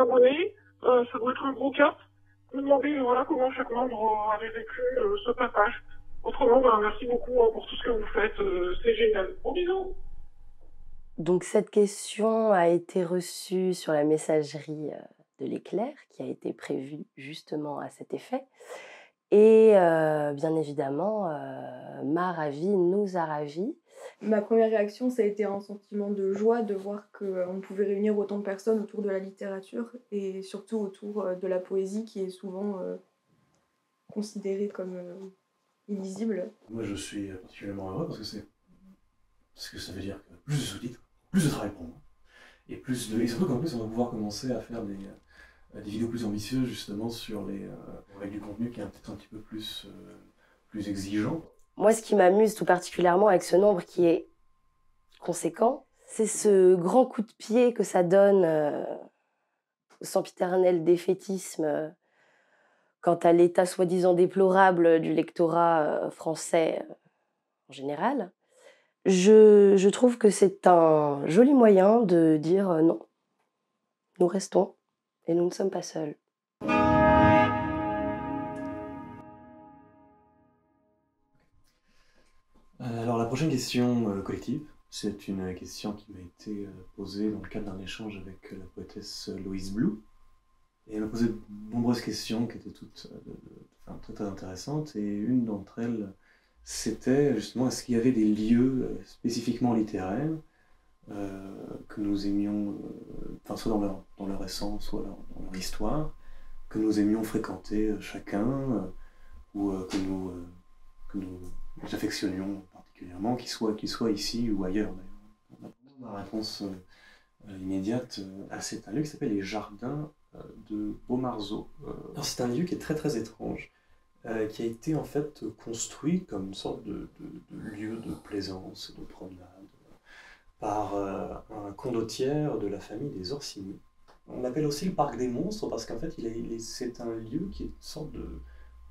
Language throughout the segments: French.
abonnés. ça doit être un gros cap. Me demander voilà, comment chaque membre avait vécu ce passage. Autrement, ben, merci beaucoup hein, pour tout ce que vous faites. c'est génial. Bon bisous. Donc cette question a été reçue sur la messagerie de l'éclair qui a été prévue justement à cet effet. Et bien évidemment, m'a ravi, nous a ravis. Ma première réaction, ça a été un sentiment de joie de voir qu'on pouvait réunir autant de personnes autour de la littérature et surtout autour de la poésie qui est souvent considérée comme illisible. Moi, je suis particulièrement heureux parce que c'est parce que ça veut dire que plus de sous-titres, plus de travail pour moi, et plus de et surtout qu'en plus on va pouvoir commencer à faire des euh, des vidéos plus ambitieuses justement sur les euh, avec du contenu qui est peut-être un petit peu plus euh, plus exigeant. Moi, ce qui m'amuse tout particulièrement avec ce nombre qui est conséquent, c'est ce grand coup de pied que ça donne au sempiternel défaitisme quant à l'état soi-disant déplorable du lectorat français en général. Je, je trouve que c'est un joli moyen de dire non, nous restons et nous ne sommes pas seuls. Prochaine question euh, collective, c'est une question qui m'a été euh, posée dans le cadre d'un échange avec la poétesse Louise Blue. Elle m'a posé de nombreuses questions qui étaient toutes très, intéressantes. Et une d'entre elles, c'était justement est-ce qu'il y avait des lieux spécifiquement littéraires que nous aimions, soit dans leur, dans leur essence, soit dans leur histoire, que nous aimions fréquenter chacun, ou que nous, que nous affectionnions particulièrement, qu'ils soient, soit ici ou ailleurs. Ma réponse euh, immédiate euh, à c'est un lieu qui s'appelle les Jardins euh, de Beaumarzeau. c'est un lieu qui est très très étrange, qui a été en fait construit comme une sorte de, lieu de plaisance, de promenade, par un condottière de la famille des Orsini. On l'appelle aussi le parc des monstres parce qu'en fait, c'est un lieu qui est une sorte de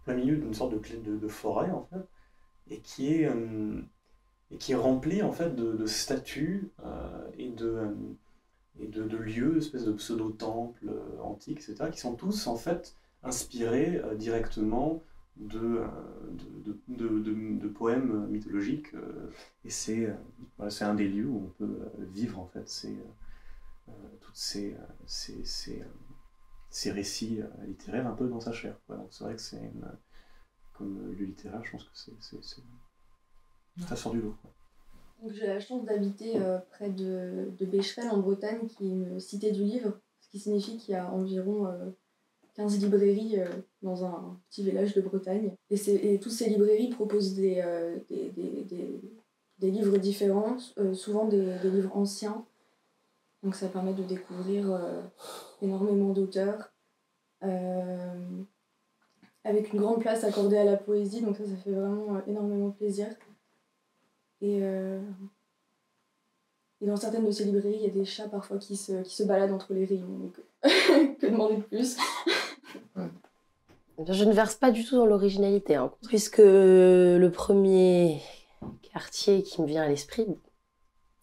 plein milieu d'une sorte de, de, forêt en fait, et qui est, euh, et qui est rempli en fait de, statues euh, et, de, euh, et de, lieux, espèces de pseudo-temples antiques, etc., qui sont tous en fait inspirés directement de, de, poèmes mythologiques. et c'est c'est un des lieux où on peut vivre en fait ces, toutes ces, ces, ces, ces récits littéraires un peu dans sa chair. c'est vrai que c'est comme euh, le littéraire, je pense que c'est, J'ai la chance d'habiter euh, près de, de Becherel en Bretagne, qui est une cité du livre, ce qui signifie qu'il y a environ 15 euh, librairies dans un petit village de Bretagne. Et, et toutes ces librairies proposent des, des, des, des, livres différents, souvent des, livres anciens. Donc ça permet de découvrir énormément d'auteurs avec une grande place accordée à la poésie, donc ça, ça fait vraiment euh, énormément plaisir. Et, euh, et dans certaines de ces librairies, il y a des chats parfois qui se, qui se baladent entre les rayons, donc que demander de plus? Eh Je ne verse pas du tout dans l'originalité, hein, puisque le premier quartier qui me vient à l'esprit,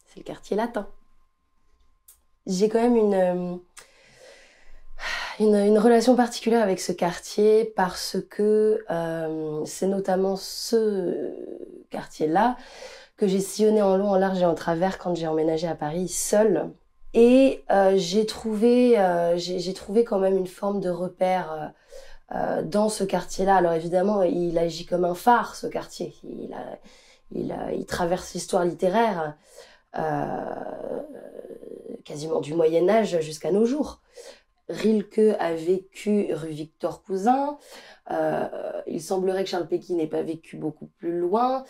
c'est le quartier latin. J'ai quand même une euh, une, relation particulière avec ce quartier parce que euh, c'est notamment ce quartier-là que j'ai sillonné en long, en large et en travers quand j'ai emménagé à Paris seule. Et euh, j'ai trouvé, euh, trouvé quand même une forme de repère euh, dans ce quartier-là. Alors évidemment, il agit comme un phare, ce quartier. Il, il, traverse l'histoire littéraire quasiment du Moyen Âge jusqu'à nos jours. Rilke a vécu rue Victor Cousin. Il semblerait que Charles Pékin n'ait pas vécu beaucoup plus loin.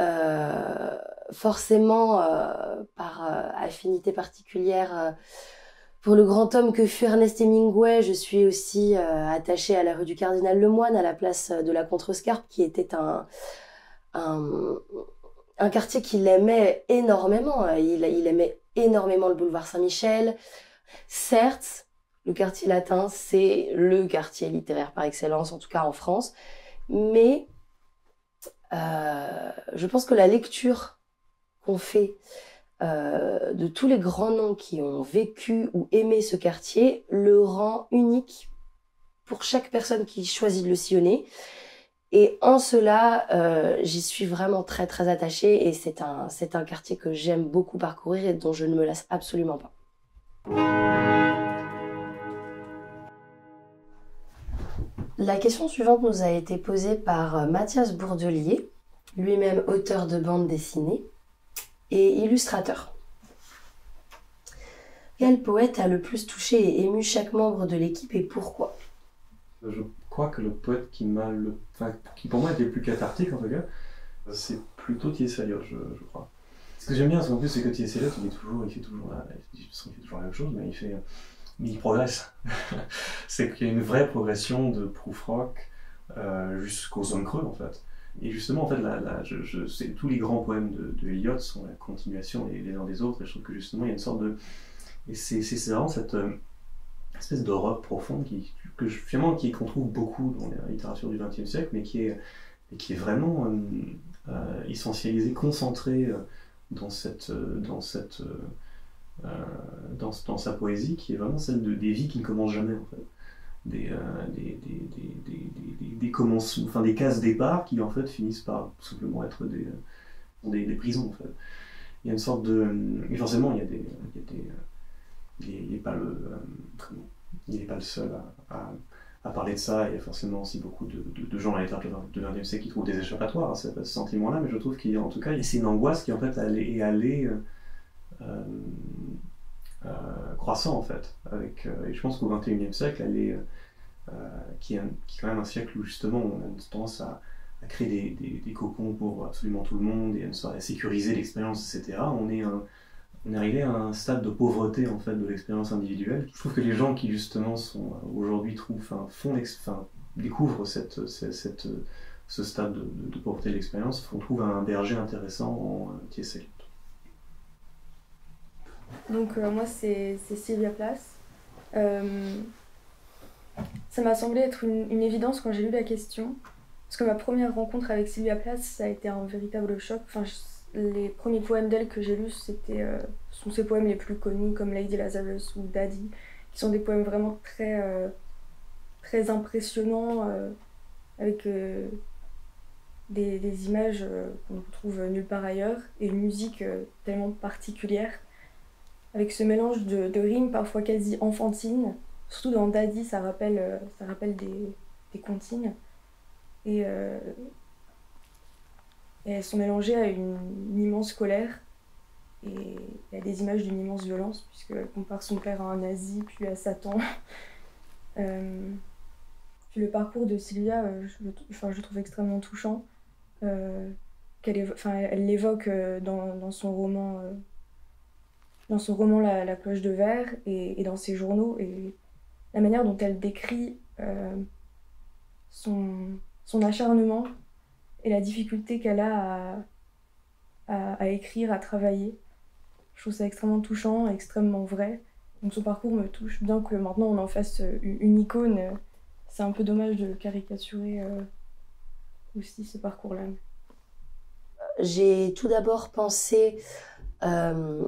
Euh, forcément, euh, par affinité particulière pour le grand homme que fut Ernest Hemingway, je suis aussi attachée à la rue du Cardinal Lemoine, à la place de la Contrescarpe, qui était un quartier qu'il aimait énormément. Il, il aimait énormément le boulevard Saint-Michel. Certes, le quartier latin, c'est le quartier littéraire par excellence, en tout cas en France. Mais euh, je pense que la lecture qu'on fait euh, de tous les grands noms qui ont vécu ou aimé ce quartier le rend unique pour chaque personne qui choisit de le sillonner. Et en cela, euh, j'y suis vraiment très très attachée et c'est un, c'est un quartier que j'aime beaucoup parcourir et dont je ne me lasse absolument pas. La question suivante nous a été posée par euh, Mathias Bourdelier, lui-même auteur de bande dessinée et illustrateur. Quel poète a le plus touché et ému chaque membre de l'équipe et pourquoi? Je crois que le poète qui m'a le, qui pour moi était le plus cathartique en tout cas, c'est plutôt T.S. Eliot, je, crois. Ce que j'aime bien, en plus, c'est que T.S. Eliot, il il fait toujours, la, même chose, mais il fait, mais il progresse. c'est qu'il y a une vraie progression de proof rock euh, jusqu'aux zones creux en fait. Et justement, en fait, tous les grands poèmes de, Eliot sont la continuation les, uns des autres, et je trouve que justement, il y a une sorte de. Et c'est vraiment cette euh, espèce d'Europe profonde qui, que je, qui, qu'on trouve beaucoup dans la littérature du XXe siècle, mais qui est, qui est vraiment euh, euh, essentialisée, concentrée euh, dans cette. Dans cette dans, dans, sa poésie, qui est vraiment celle de, des vies qui ne commencent jamais. Des, cases départ qui, finissent par simplement être des, des prisons. Il y a une sorte de. Et forcément, il des. N'est pas le seul à, parler de ça. Il y a forcément aussi beaucoup de, gens à l'état de 20e siècle qui trouvent des échappatoires à ce, ce sentiment-là, mais je trouve qu'il y a en tout cas, une angoisse qui est allée euh, euh, croissant en fait. Euh, et je pense qu'au 21e siècle, qui, est quand même un siècle où justement on a tendance à, créer des, cocons pour absolument tout le monde et à, sécuriser l'expérience, etc. On est arrivé à un stade de pauvreté en fait de l'expérience individuelle. Je trouve que les gens qui justement sont aujourd'hui découvrent ce stade de, de, pauvreté de l'expérience, on trouve un berger intéressant en euh, T.S. Eliot. Donc euh, moi c'est Sylvia Plath. Euh, ça m'a semblé être une, évidence quand j'ai lu la question, parce que ma première rencontre avec Sylvia Plath, ça a été un véritable choc. Enfin, les premiers poèmes d'elle que j'ai lus, c'était, euh, sont ses poèmes les plus connus, comme Lady Lazarus ou Daddy, qui sont des poèmes vraiment très, très impressionnants, avec des, images qu'on ne trouve nulle part ailleurs, et une musique tellement particulière, avec ce mélange de, rimes parfois quasi enfantines. Surtout dans Daddy, ça rappelle, ça rappelle des, comptines. Et et elles sont mélangées à une, immense colère et à des images d'une immense violence, puisqu'elle compare son père à un nazi, puis à Satan. euh, puis le parcours de Sylvia, euh, je, je trouve extrêmement touchant. Euh, qu'elle elle l'évoque euh, dans, son roman, euh, dans son roman La, cloche de verre et, dans ses journaux, et la manière dont elle décrit euh, son, son acharnement et la difficulté qu'elle a à, à, écrire, à travailler. Je trouve ça extrêmement touchant, extrêmement vrai. Donc son parcours me touche, bien que maintenant on en fasse une icône. C'est un peu dommage de caricaturer euh, aussi ce parcours-là. J'ai tout d'abord pensé euh,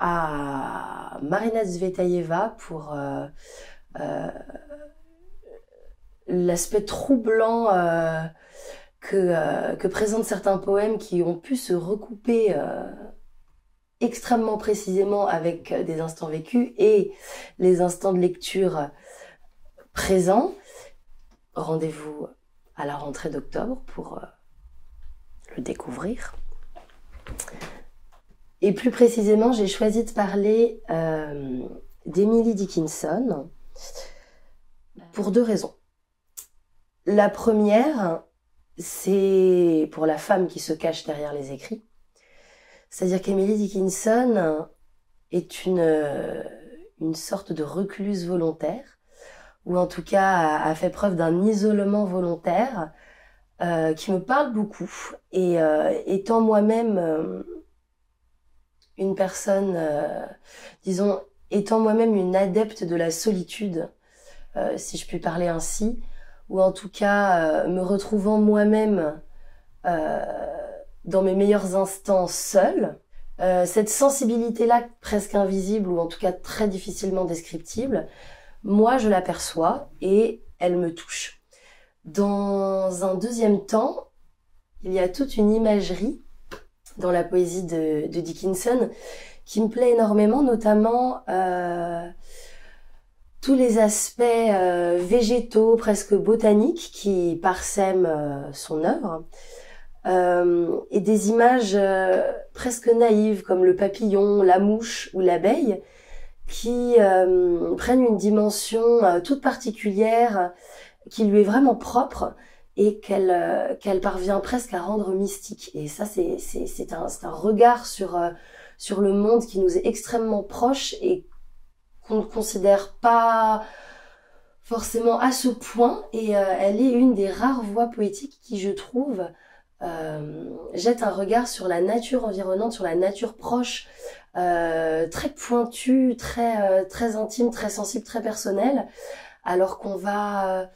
à Marina Zvetaeva pour euh, euh l'aspect troublant euh, que, que, présentent certains poèmes qui ont pu se recouper extrêmement précisément avec des instants vécus et les instants de lecture présents. Rendez-vous à la rentrée d'octobre pour le découvrir. Et plus précisément, j'ai choisi de parler euh, d'Emily Dickinson pour deux raisons. La première, c'est pour la femme qui se cache derrière les écrits. C'est-à-dire qu'Emily Dickinson est une, une sorte de recluse volontaire, ou en tout cas a, a fait preuve d'un isolement volontaire euh, qui me parle beaucoup. Et euh, étant moi-même euh, une personne, euh, disons, étant moi-même une adepte de la solitude, euh, si je puis parler ainsi, ou en tout cas me retrouvant moi-même dans mes meilleurs instants seule, Euh, cette sensibilité-là, presque invisible ou en tout cas très difficilement descriptible, moi je l'aperçois et elle me touche. Dans un deuxième temps, il y a toute une imagerie dans la poésie de, Dickinson qui me plaît énormément, notamment euh, tous les aspects euh, végétaux, presque botaniques, qui parsèment euh, son œuvre, et des images presque naïves comme le papillon, la mouche ou l'abeille, qui prennent une dimension toute particulière, qui lui est vraiment propre et qu'elle qu'elle parvient presque à rendre mystique. Et ça, c'est c'est un, un regard sur sur le monde qui nous est extrêmement proche et qu'on ne considère pas forcément à ce point et euh, elle est une des rares voix poétiques qui je trouve euh, jette un regard sur la nature environnante, sur la nature proche, euh, très pointue, très très intime, très sensible, très personnelle, alors qu'on va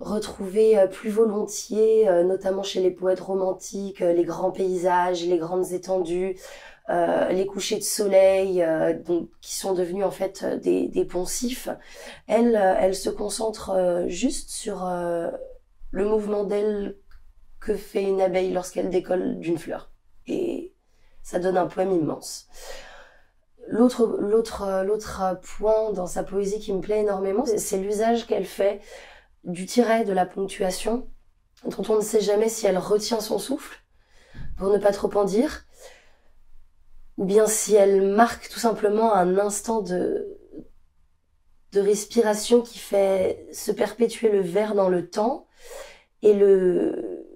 retrouver plus volontiers, notamment chez les poètes romantiques, les grands paysages, les grandes étendues, euh, les couchers de soleil, euh, donc, qui sont devenus en fait euh, des, des poncifs, elle, elle se concentre juste sur le mouvement d'aile que fait une abeille lorsqu'elle décolle d'une fleur. Et ça donne un poème immense. L'autre, l'autre, l'autre point dans sa poésie qui me plaît énormément, c'est l'usage qu'elle fait du tiret, de la ponctuation, dont on ne sait jamais si elle retient son souffle, pour ne pas trop en dire, ou bien si elle marque tout simplement un instant de, de respiration qui fait se perpétuer le verre dans le temps et le,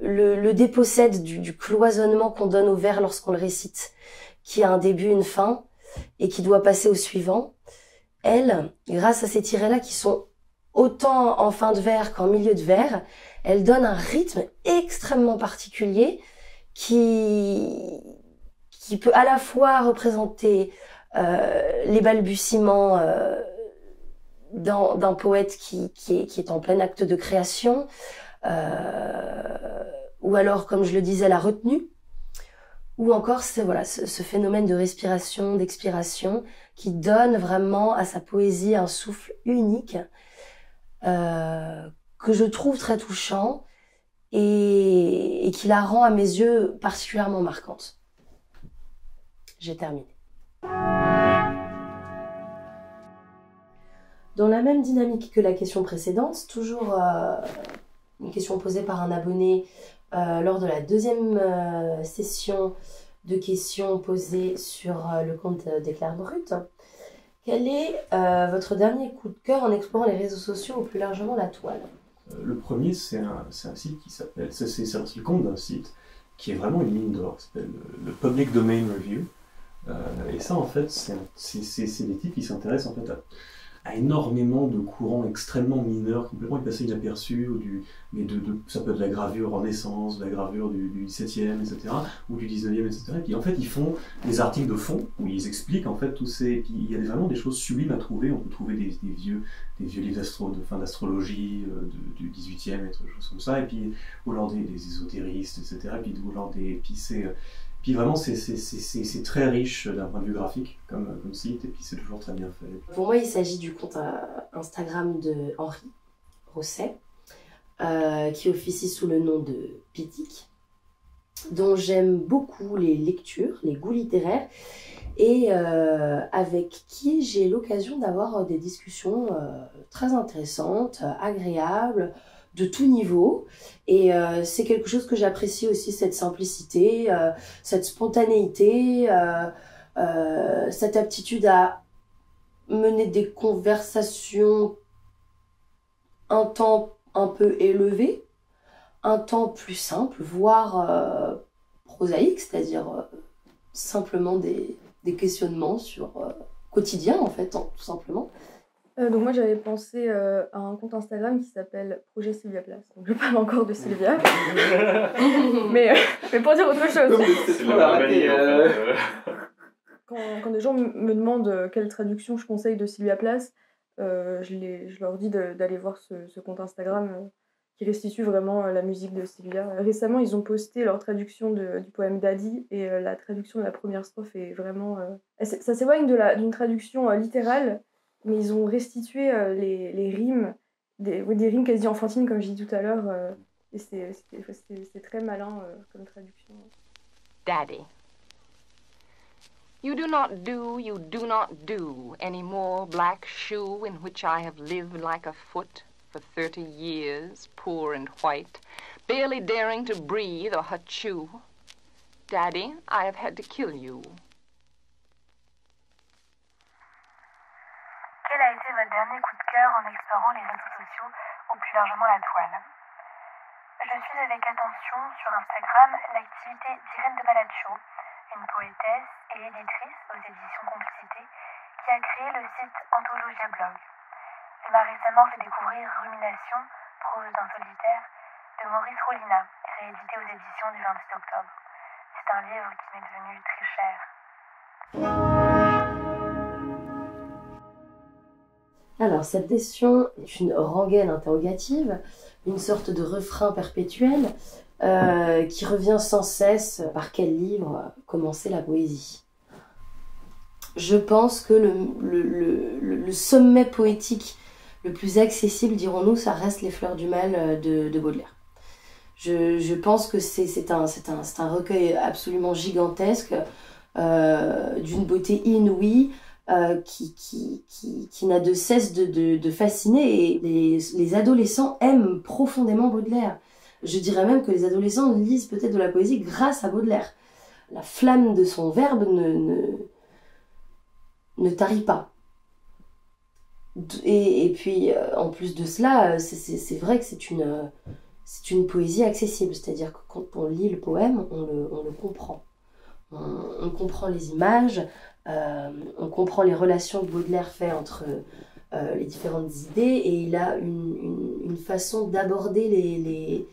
le, le dépossède du, du cloisonnement qu'on donne au verre lorsqu'on le récite, qui a un début, une fin, et qui doit passer au suivant. Elle, grâce à ces tirets-là qui sont autant en fin de verre qu'en milieu de verre, elle donne un rythme extrêmement particulier qui, peut à la fois représenter euh, les balbutiements euh, d'un poète qui, est, en plein acte de création, euh, ou alors, comme je le disais, la retenue, ou encore ce, phénomène de respiration, d'expiration, qui donne vraiment à sa poésie un souffle unique euh, que je trouve très touchant et, qui la rend à mes yeux particulièrement marquante j'ai terminé. Dans la même dynamique que la question précédente, toujours euh, une question posée par un abonné euh, lors de la deuxième session de questions posées sur le compte d'Éclair Brut. Quel est votre dernier coup de cœur en explorant les réseaux sociaux ou plus largement la toile? Le premier, c'est un, un, site qui s'appelle, c'est le compte d'un site qui est vraiment une mine d'or, qui s'appelle le Public Domain Review. Euh, et ça, en fait, c'est des types qui s'intéressent en fait à, énormément de courants extrêmement mineurs, complètement passés inaperçus, du, mais de, ça peut être de la gravure Renaissance, de la gravure du, du 17e, etc., ou du 19e, etc. Et puis en fait, ils font des articles de fond où ils expliquent en fait tous ces. Puis il y a vraiment des choses sublimes à trouver. On peut trouver des, vieux, des vieux livres de d'astrologie euh, du 18e, et des choses comme ça, et puis ou alors des, ésotéristes, etc. Et puis alors des. Puis puis vraiment, c'est très riche d'un point de vue graphique comme, comme site, et puis c'est toujours très bien fait. Pour moi, il s'agit du compte euh, Instagram de Henri Rosset, euh, qui officie sous le nom de Pitic, dont j'aime beaucoup les lectures, les goûts littéraires, et euh, avec qui j'ai l'occasion d'avoir des discussions très intéressantes, agréables, de tout niveau. Et euh, c'est quelque chose que j'apprécie aussi, cette simplicité, euh, cette spontanéité, euh, cette aptitude à mener des conversations un temps un peu élevé, un temps plus simple, voire prosaïque, c'est-à-dire simplement des, des, questionnements sur quotidien en fait, tout simplement. Euh, donc moi j'avais pensé euh, à un compte Instagram qui s'appelle Projet Sylvia Place. Donc je parle encore de Sylvia. mais, euh, mais pour dire autre chose. quand, quand des gens me demandent quelle traduction je conseille de Sylvia Place, je, les, je leur dis d'aller voir ce, ce, compte Instagram qui restitue vraiment la musique de Sylvia. Récemment, ils ont posté leur traduction de, du poème Daddy et la traduction de la première strophe est vraiment. ça s'éloigne d'une traduction littérale, mais ils ont restitué les, les rimes, des, des rimes quasi enfantines, comme j'ai dit tout à l'heure, et c'est très malin comme traduction. Daddy. You do not do, you do not do any more black shoe in which I have lived like a foot for thirty years, poor and white, barely daring to breathe or chew. Daddy, I have had to kill you. Quel a été votre dernier coup de cœur en explorant les réseaux sociaux ou plus largement la toile Je suis avec attention sur Instagram l'activité d'Irène de Balacho, une poétesse et éditrice aux éditions Complicité, qui a créé le site Anthologia Blog. Elle m'a récemment fait découvrir Rumination, prose d'un solitaire, de Maurice Rollina, réédité aux éditions du 28 octobre. C'est un livre qui m'est devenu très cher. Alors, cette question est une rengaine interrogative, une sorte de refrain perpétuel euh, qui revient sans cesse par quel livre commencer la poésie? Je pense que le, sommet poétique le plus accessible, dirons-nous, ça reste Les Fleurs du Mal euh, de, de Baudelaire. Je, pense que c'est un, recueil absolument gigantesque, euh, d'une beauté inouïe, euh, qui, qui, qui, qui n'a de cesse de, de, fasciner. Et les, les adolescents aiment profondément Baudelaire. Je dirais même que les adolescents lisent peut-être de la poésie grâce à Baudelaire. La flamme de son verbe ne, ne, ne tarit pas. Et, et puis, euh, en plus de cela, c'est vrai que c'est une, une poésie accessible. C'est-à-dire que quand on lit le poème, on le, on le comprend. On, comprend les images, on comprend les relations que Baudelaire fait entre euh, les différentes idées et il a une, une, une façon d'aborder les, les,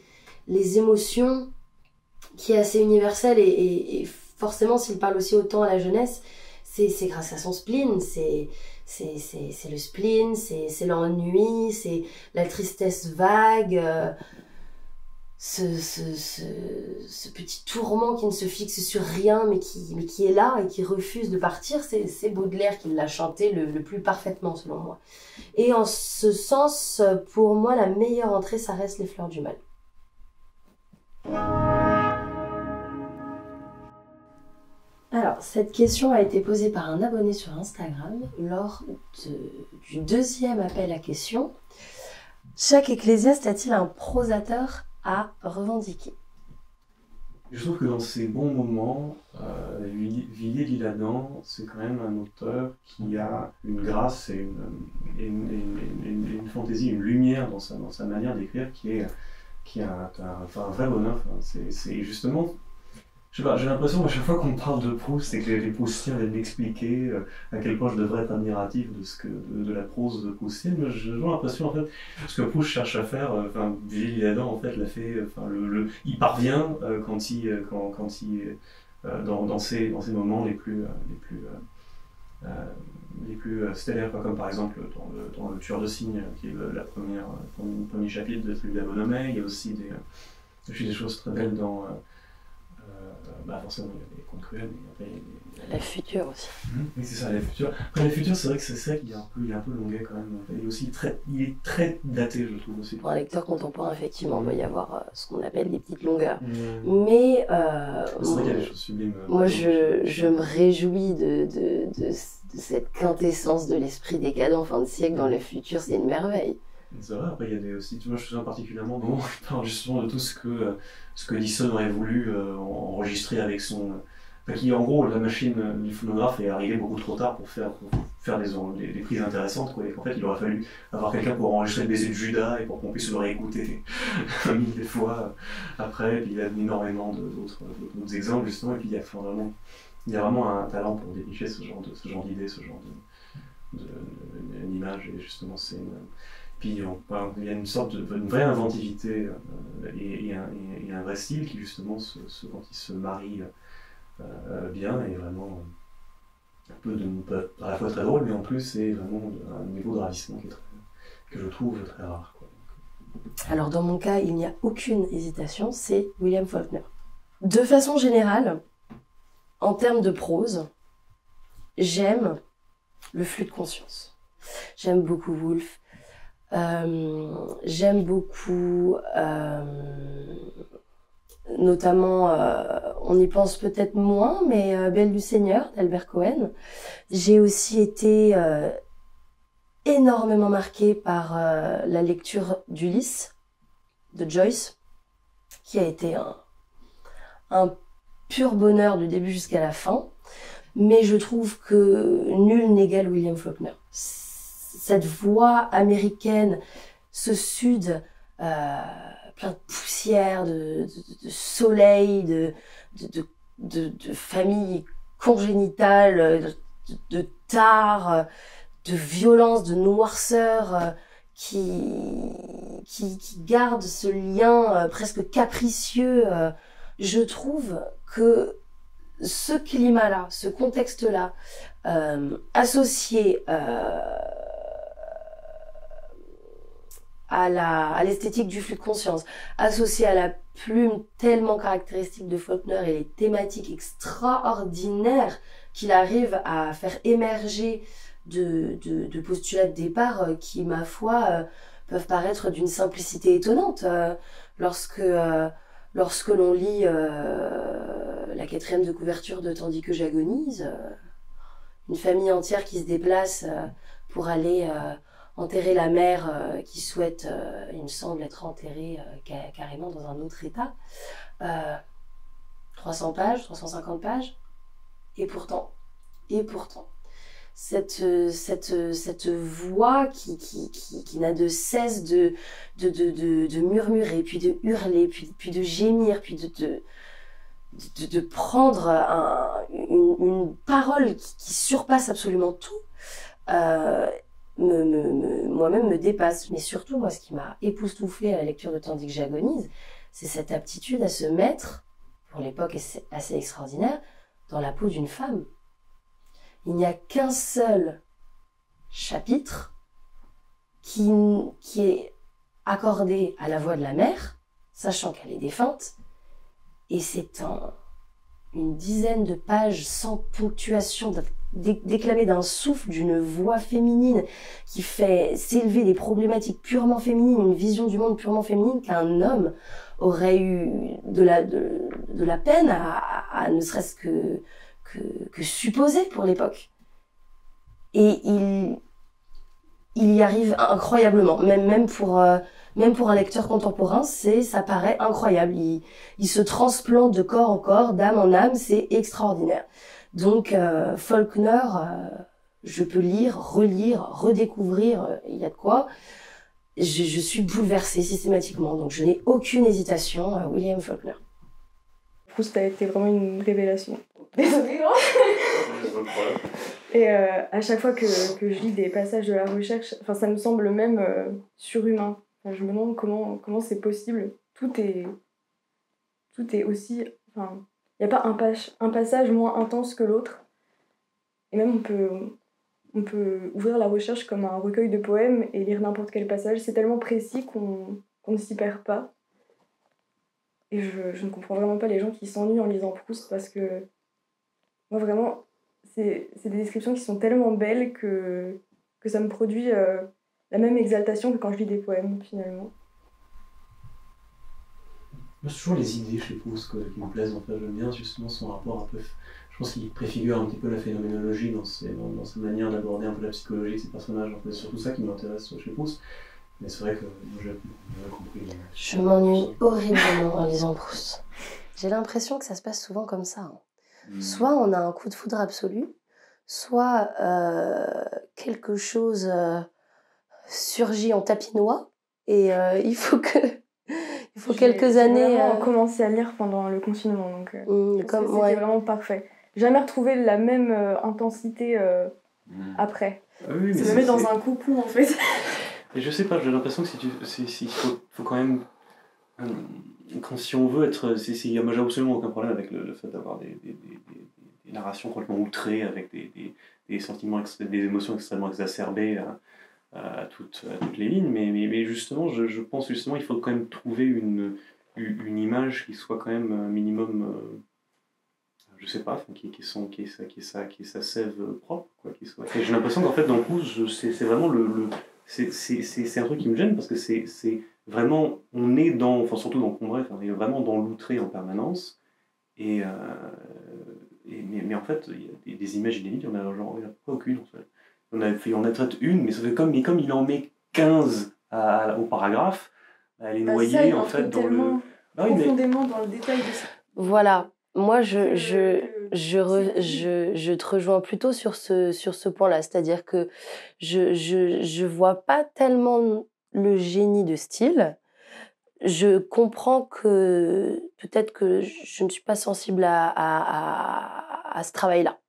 les émotions qui est assez universelle et, forcément s'il parle aussi autant à la jeunesse, c'est grâce à son spleen, c'est c'est le spleen, c'est l'ennui, c'est la tristesse vague, euh, ce, ce, ce, petit tourment qui ne se fixe sur rien mais qui, mais qui est là et qui refuse de partir, c'est Baudelaire qui l'a chanté le, le, plus parfaitement selon moi. Et en ce sens, pour moi, la meilleure entrée, ça reste les fleurs du mal. Alors, cette question a été posée par un abonné sur Instagram lors du deuxième appel à questions. Chaque ecclésiaste a-t-il un prosateur revendiquer Je trouve que dans ces bons moments, euh, Villiers-Liladan, c'est quand même un auteur qui a une grâce et une, fantaisie, une lumière dans sa, manière d'écrire qui est qui un, vrai bonheur. c'est justement, je sais pas, j'ai l'impression à chaque fois qu'on parle de Proust, c'est que les Proustiens viennent m'expliquer euh, à quel point je devrais être admiratif de, ce que, de, la prose proustienne. J'ai l'impression, en fait, ce que Proust cherche à faire, euh, enfin, Gilles Adam, en fait, l'a fait, enfin, le, il parvient euh, quand il, quand, quand il, dans, dans, ces, dans ces moments les plus, les plus euh, les plus euh, stellaires, comme par exemple dans le, Tueur de Signes, qui est le, la première, premier chapitre de Celui d'Abonomé. Il y a aussi euh, des choses très belles dans bah forcément, il y a des mais après, il y a La future aussi. Mmh, oui, c'est ça, la future. Après, la future, c'est vrai que c'est ça qu'il est un peu, il est un peu longuet quand même. Il est aussi très, il est très daté, je trouve aussi. Pour un lecteur contemporain, effectivement, il doit y avoir euh, ce qu'on appelle des petites longueurs. Mmh. Mais. Euh, c'est vrai qu'il y a des choses sublimes. Moi, je, je me réjouis de, de, de, de cette quintessence de l'esprit décadent fin de siècle dans le futur, c'est une merveille. C'est vrai, après il y a des aussi, tu vois, je me souviens particulièrement il parle justement de tout ce que, euh, ce que Dyson aurait voulu euh, enregistrer avec son. Euh, qui en gros, la machine du phonographe est arrivée beaucoup trop tard pour faire, faire des, des, prises intéressantes, quoi, qu'en fait il aurait fallu avoir quelqu'un pour enregistrer le baiser de Judas et pour qu'on puisse le réécouter mille fois après, il y a énormément d'autres exemples justement, et puis il y a vraiment, il y a vraiment un talent pour dénicher ce genre de ce genre d'idées, ce genre d'image, et justement c'est il y a une sorte de vraie inventivité euh, et, un, vrai style qui justement, se, quand il se marie euh, bien, est vraiment un peu de, à la fois très drôle, mais en plus c'est vraiment un niveau de ravissement qui est que je trouve très rare. Alors dans mon cas, il n'y a aucune hésitation, c'est William Faulkner. De façon générale, en termes de prose, j'aime le flux de conscience. J'aime beaucoup Woolf. Euh, j'aime beaucoup, euh, notamment, euh, on y pense peut-être moins, mais Belle du Seigneur d'Albert Cohen. J'ai aussi été énormément marquée par la lecture d'Ulysse de Joyce, qui a été un, un pur bonheur du début jusqu'à la fin. Mais je trouve que nul n'égale William Faulkner. Cette voix américaine, ce sud euh, plein de poussière, de, soleil, de, de, famille congénitale, de, de tard, de violence, de noirceur, euh, qui, qui, garde ce lien euh, presque capricieux je trouve que ce climat-là, ce contexte-là, euh, associé euh, à la à l'esthétique du flux de conscience, associé à la plume tellement caractéristique de Faulkner et les thématiques extraordinaires qu'il arrive à faire émerger de, de, postulats de départ euh, qui, ma foi, peuvent paraître d'une simplicité étonnante. lorsque lorsque l'on lit euh, la quatrième de couverture de Tandis que j'agonise, euh, une famille entière qui se déplace euh, pour aller enterrer la mère qui souhaite, il me semble, être enterrée carrément dans un autre état. 300 pages, 350 pages. Et pourtant, et pourtant, cette, cette, cette voix qui, qui, qui, qui n'a de cesse de, de, de, de, murmurer, puis de hurler, puis, puis de gémir, puis de, de, de, prendre un, une, une, parole qui, surpasse absolument tout, me, me, moi-même me dépasse. Mais surtout, moi, ce qui m'a époustouflé à la lecture de Tandis que j'agonise, c'est cette aptitude à se mettre, pour l'époque assez extraordinaire, dans la peau d'une femme il n'y a qu'un seul chapitre qui, qui est accordé à la voix de la mère, sachant qu'elle est défunte, et c'est en une dizaine de pages sans ponctuation, déclamé d'un souffle, d'une voix féminine qui fait s'élever des problématiques purement féminines, une vision du monde purement féminine qu'un homme aurait eu de la, peine à, ne serait-ce que que, supposé pour l'époque. Et il, y arrive incroyablement, même, même, pour, euh, même pour un lecteur contemporain, c'est, ça paraît incroyable. Il, il, se transplante de corps en corps, d'âme en âme, c'est extraordinaire. Donc euh, Faulkner, euh, je peux lire, relire, redécouvrir, il y a de quoi. Je, je suis bouleversée systématiquement, donc je n'ai aucune hésitation. à William Faulkner. Proust a été vraiment une révélation. Désolée, Et euh, à chaque fois que, que, je lis des passages de la recherche, enfin, ça me semble même euh, surhumain. Je me demande comment c'est possible. Tout est, tout est aussi. Il n'y a pas un, passage moins intense que l'autre. Et même, on peut, ouvrir la recherche comme un recueil de poèmes et lire n'importe quel passage. C'est tellement précis qu'on ne s'y perd pas. Et je, ne comprends vraiment pas les gens qui s'ennuient en lisant Proust parce que moi, vraiment, c'est des descriptions qui sont tellement belles que, que ça me produit euh, la même exaltation que quand je lis des poèmes, finalement. Moi, c'est toujours les idées chez Proust qui me plaisent. En fait, j'aime bien justement son rapport un peu. Je pense qu'il préfigure un petit peu la phénoménologie dans, ses, dans, sa manière d'aborder un peu la psychologie de ses personnages. En fait, c'est surtout ça qui m'intéresse chez Proust. Mais c'est vrai que moi, j'ai compris. Je m'ennuie horriblement en lisant Proust. J'ai l'impression que ça se passe souvent comme ça. Hein. Hmm. Soit on a un coup de foudre absolu, soit euh, quelque chose euh, surgit en tapinois et euh, il faut que il faut quelques années. J'ai commencé à lire pendant le confinement donc hmm, c'était vraiment parfait. Jamais retrouvé la même intensité hmm. après. Ah oui, ça me met dans un coucou en fait. Et je sais pas, j'ai l'impression que si tu, il faut, faut, quand même quand si on veut être. Moi, j'ai absolument aucun problème avec le, fait d'avoir des, des, des, narrations complètement outrées, avec des, des sentiments, des émotions extrêmement exacerbées. Hein. À toutes, les lignes, mais, mais, justement, je, pense justement il faut quand même trouver une, une image qui soit quand même un minimum, je sais pas, qui, qui, est sa, sève propre. Quoi, qui soit... J'ai l'impression qu'en fait, dans le coup, c'est vraiment le, le c'est un truc qui me gêne parce que c'est vraiment, on est dans, enfin surtout dans Combref, on est vraiment dans l'outré en permanence. Et, euh, et mais, en fait, il y a des, images inédites, il n'y en a, genre, aucune en fait. On a, fait, on a traité une, mais, ça fait comme, mais comme il en met 15 à, au paragraphe, elle est bah noyée ça, en fait dans le. Ah, oui, profondément mais... dans le détail de ça. Voilà, moi, je, je, je, re, je, je, te rejoins plutôt sur ce, sur ce point-là. C'est-à-dire que je, je, je vois pas tellement le génie de style. Je comprends que peut-être que je ne suis pas sensible à, à, à, ce travail-là.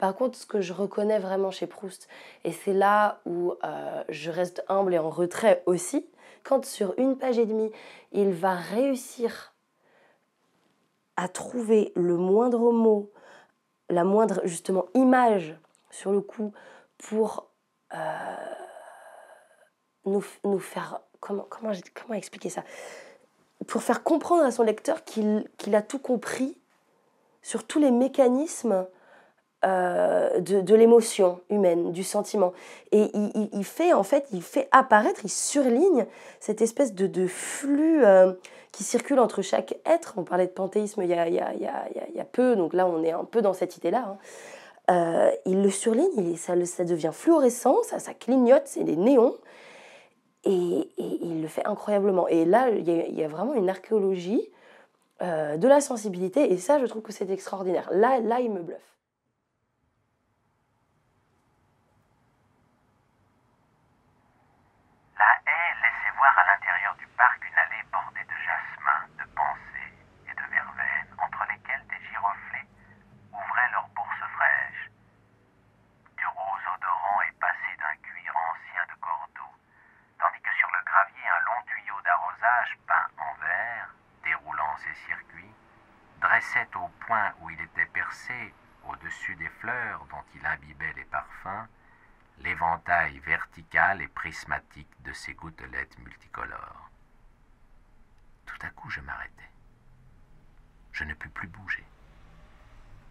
Par contre, ce que je reconnais vraiment chez Proust, et c'est là où euh, je reste humble et en retrait aussi, quand sur une page et demie, il va réussir à trouver le moindre mot, la moindre justement image sur le coup pour euh, nous, faire comment, expliquer ça? Pour faire comprendre à son lecteur qu'il a tout compris sur tous les mécanismes euh, de, de l'émotion humaine, du sentiment. Et il, il, fait en fait, il fait apparaître, il surligne cette espèce de, de flux euh, qui circule entre chaque être. On parlait de panthéisme il y a, il y a, y a, y a peu, donc là on est un peu dans cette idée-là. Hein. Euh, il le surligne, ça, ça devient fluorescent, ça, clignote, c'est des néons. Et, et, il le fait incroyablement. Et là, il y a, vraiment une archéologie de la sensibilité, et ça, je trouve que c'est extraordinaire. Là, là, il me bluffe. au point où il était percé, au-dessus des fleurs dont il imbibait les parfums, l'éventail vertical et prismatique de ses gouttelettes multicolores. Tout à coup, je m'arrêtai. Je ne pus plus bouger.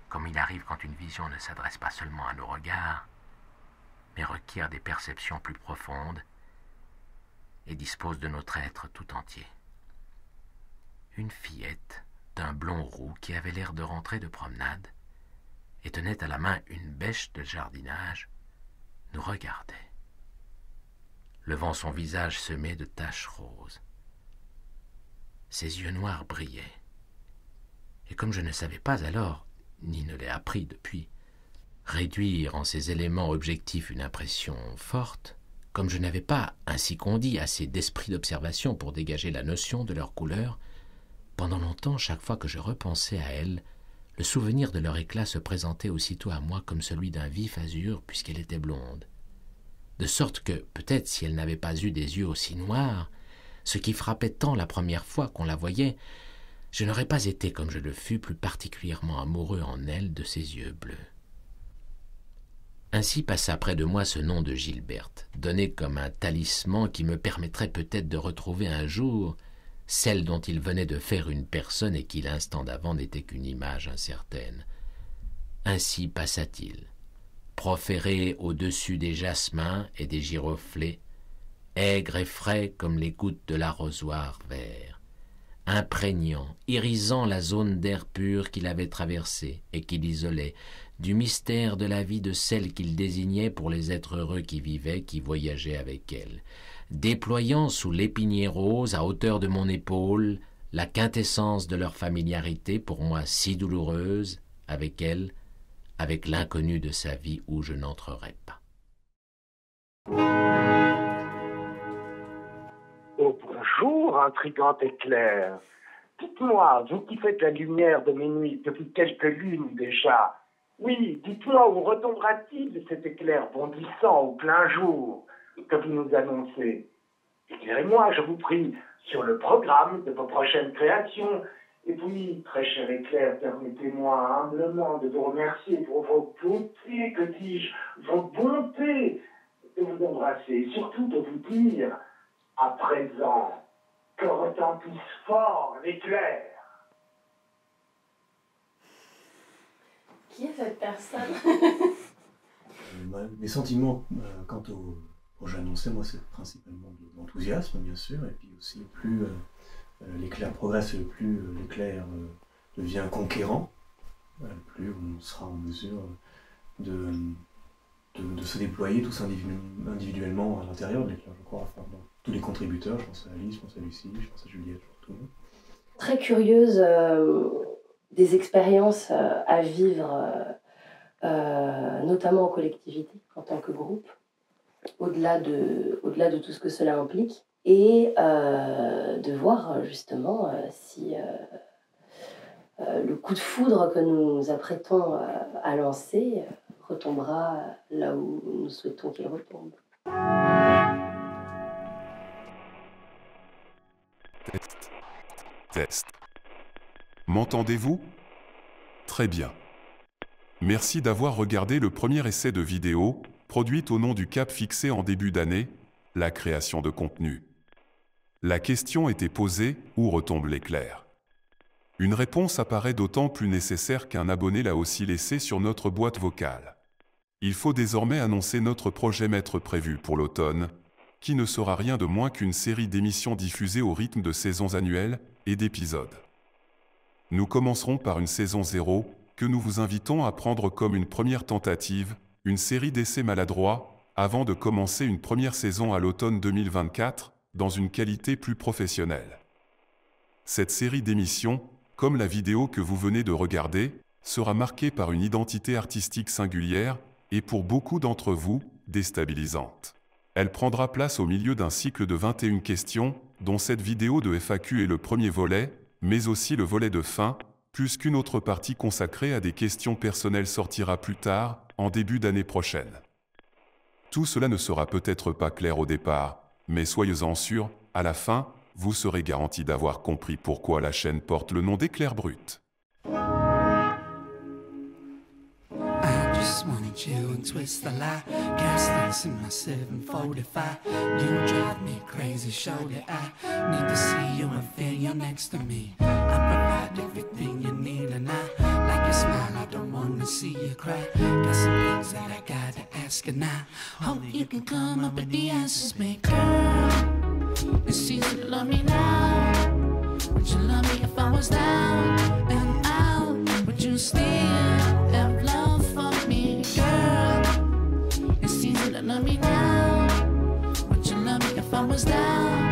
Comme il arrive quand une vision ne s'adresse pas seulement à nos regards, mais requiert des perceptions plus profondes et dispose de notre être tout entier. Une fillette d'un blond roux qui avait l'air de rentrer de promenade et tenait à la main une bêche de jardinage, nous regardait, levant son visage semé de taches roses. Ses yeux noirs brillaient, et comme je ne savais pas alors, ni ne l'ai appris depuis, réduire en ces éléments objectifs une impression forte, comme je n'avais pas, ainsi qu'on dit, assez d'esprit d'observation pour dégager la notion de leur couleur, pendant longtemps, chaque fois que je repensais à elle, le souvenir de leur éclat se présentait aussitôt à moi comme celui d'un vif azur puisqu'elle était blonde. De sorte que, peut-être si elle n'avait pas eu des yeux aussi noirs, ce qui frappait tant la première fois qu'on la voyait, je n'aurais pas été, comme je le fus, plus particulièrement amoureux en elle de ses yeux bleus. Ainsi passa près de moi ce nom de Gilberte, donné comme un talisman qui me permettrait peut-être de retrouver un jour celle dont il venait de faire une personne et qui l'instant d'avant n'était qu'une image incertaine. Ainsi passa-t-il, proféré au-dessus des jasmins et des giroflées, aigre et frais comme les gouttes de l'arrosoir vert, imprégnant, irisant la zone d'air pur qu'il avait traversée et qu'il isolait, du mystère de la vie de celle qu'il désignait pour les êtres heureux qui vivaient, qui voyageaient avec elle, déployant sous l'épinier rose à hauteur de mon épaule la quintessence de leur familiarité pour moi si douloureuse avec elle, avec l'inconnu de sa vie où je n'entrerai pas. Oh bonjour, intrigant éclair. Dites-moi, vous qui faites la lumière de mes nuits depuis quelques lunes déjà, oui, dites-moi où retombera-t-il cet éclair bondissant au plein jour que vous nous annoncez? Éclairez-moi, je vous prie, sur le programme de vos prochaines créations. Et puis, très cher éclair, permettez-moi humblement de vous remercier pour vos bontés, que dis-je, vos bontés, de vous embrasser et surtout de vous dire, à présent, que retentisse fort l'éclair. Qui est cette personne? Euh, Mes sentiments euh, quant au projet annoncé, moi, c'est principalement de l'enthousiasme, bien sûr, et puis aussi plus euh, l'éclair progresse, et plus euh, l'éclair euh, devient conquérant, euh, plus on sera en mesure de, de, se déployer tous individu- individuellement à l'intérieur de l'éclair, je crois, enfin, dans tous les contributeurs, je pense à Alice, je pense à Lucie, je pense à Juliette, je le. Très curieuse euh, des expériences euh, à vivre, euh, euh, notamment en collectivité, en tant que groupe, au-delà de, au-delà de tout ce que cela implique, et euh, de voir euh, justement euh, si le coup de foudre que nous nous apprêtons à lancer retombera là où nous souhaitons qu'il retombe. Test. Test. M'entendez-vous? Très bien. Merci d'avoir regardé le premier essai de vidéo, produite au nom du cap fixé en début d'année, la création de contenu. La question était posée, où retombe l'éclair? Une réponse apparaît d'autant plus nécessaire qu'un abonné l'a aussi laissé sur notre boîte vocale. Il faut désormais annoncer notre projet maître prévu pour l'automne, qui ne sera rien de moins qu'une série d'émissions diffusées au rythme de saisons annuelles et d'épisodes. Nous commencerons par une saison 0, que nous vous invitons à prendre comme une première tentative, une série d'essais maladroits, avant de commencer une première saison à l'automne 2024, dans une qualité plus professionnelle. Cette série d'émissions, comme la vidéo que vous venez de regarder, sera marquée par une identité artistique singulière et pour beaucoup d'entre vous, déstabilisante. Elle prendra place au milieu d'un cycle de 21 questions, dont cette vidéo de FAQ est le premier volet, mais aussi le volet de fin, plus qu'une autre partie consacrée à des questions personnelles sortira plus tard, en début d'année prochaine. Tout cela ne sera peut-être pas clair au départ, mais soyez-en sûrs, à la fin, vous serez garanti d'avoir compris pourquoi la chaîne porte le nom d'Éclair Brut. I just wanna chill and twist the light. Gas tanks in my 745. You drive me crazy, shorty. I need to see you and feel you next to me. I provide everything you need, and I like your smile. I don't wanna see you cry. Got some things that I gotta ask, and I hope you can come up with the answers, me, girl. It's easy to love me now. Would you love me if I was down and out? Would you still have love for me, girl? It's easy to love me now. Would you love me if I was down